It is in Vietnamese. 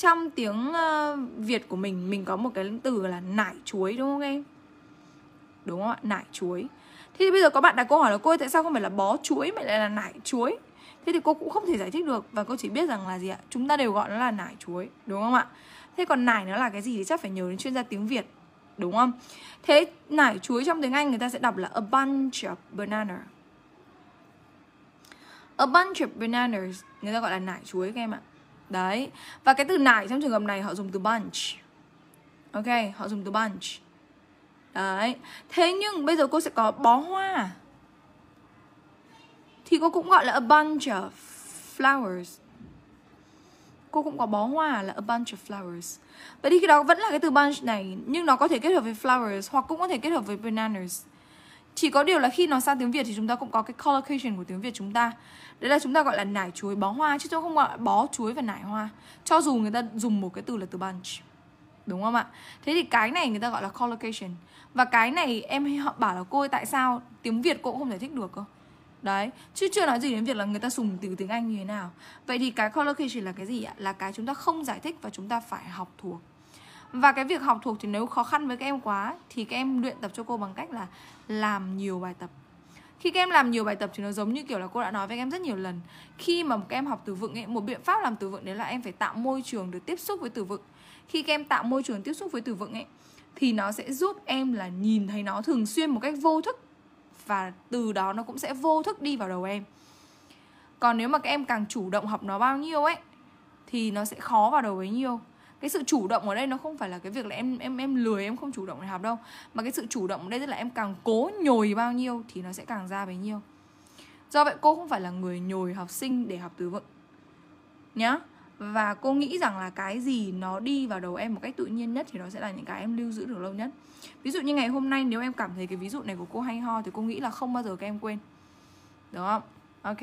trong tiếng ờ, Việt của mình mình có một cái từ là nải chuối, đúng không em? Đúng không ạ? Nải chuối. Thế thì bây giờ có bạn đặt câu hỏi là cô ơi, tại sao không phải là bó chuối mà lại là nải chuối? Thế thì cô cũng không thể giải thích được và cô chỉ biết rằng là gì ạ? Chúng ta đều gọi nó là nải chuối, đúng không ạ? Thế còn nải nó là cái gì thì chắc phải nhớ đến chuyên gia tiếng việt, đúng không? Thế nải chuối trong tiếng anh người ta sẽ đọc là a bunch of banana. A bunch of bananas, người ta gọi là nải chuối các em ạ đấy. Và cái từ nải trong trường hợp này họ dùng từ bunch. Ok, họ dùng từ bunch. Đấy. Thế nhưng bây giờ cô sẽ có bó hoa. Thì cô cũng gọi là a bunch of flowers. Cô cũng có bó hoa là a bunch of flowers. Vậy thì khi đó vẫn là cái từ bunch này, nhưng nó có thể kết hợp với flowers hoặc cũng có thể kết hợp với bananas chỉ có điều là khi nó sang tiếng Việt thì chúng ta cũng có cái collocation của tiếng Việt chúng ta. Đấy là chúng ta gọi là nải chuối bó hoa Chứ chúng không gọi bó chuối và nải hoa. Cho dù người ta dùng một cái từ là từ bunch Đúng không ạ? Thế thì cái này người ta gọi là collocation Và cái này em họ bảo là cô ơi tại sao tiếng Việt cô cũng không giải thích được cơ? Đấy, chứ chưa nói gì đến việc là người ta dùng từ tiếng Anh như thế nào. Vậy thì cái collocation là cái gì ạ? Là cái chúng ta không giải thích và chúng ta phải học thuộc. Và cái việc học thuộc thì nếu khó khăn với các em quá Thì các em luyện tập cho cô bằng cách là làm nhiều bài tập. Khi các em làm nhiều bài tập thì nó giống như kiểu là cô đã nói với các em rất nhiều lần. Khi mà các em học từ vựng ấy, một biện pháp làm từ vựng đấy là em phải tạo môi trường được tiếp xúc với từ vựng. Khi các em tạo môi trường tiếp xúc với từ vựng ấy, thì nó sẽ giúp em là nhìn thấy nó thường xuyên một cách vô thức. Và từ đó nó cũng sẽ vô thức đi vào đầu em. Còn nếu mà các em càng chủ động học nó bao nhiêu ấy, thì nó sẽ khó vào đầu bấy nhiêu cái sự chủ động ở đây nó không phải là cái việc là em em em lười, em không chủ động để học đâu. Mà cái sự chủ động ở đây tức là em càng cố nhồi bao nhiêu thì nó sẽ càng ra bấy nhiêu. Do vậy cô không phải là người nhồi học sinh để học từ vựng, nhá. Và cô nghĩ rằng là cái gì nó đi vào đầu em một cách tự nhiên nhất thì nó sẽ là những cái em lưu giữ được lâu nhất. Ví dụ như ngày hôm nay nếu em cảm thấy cái ví dụ này của cô hay ho thì cô nghĩ là không bao giờ các em quên. Đúng không? Ok.